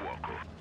Walker.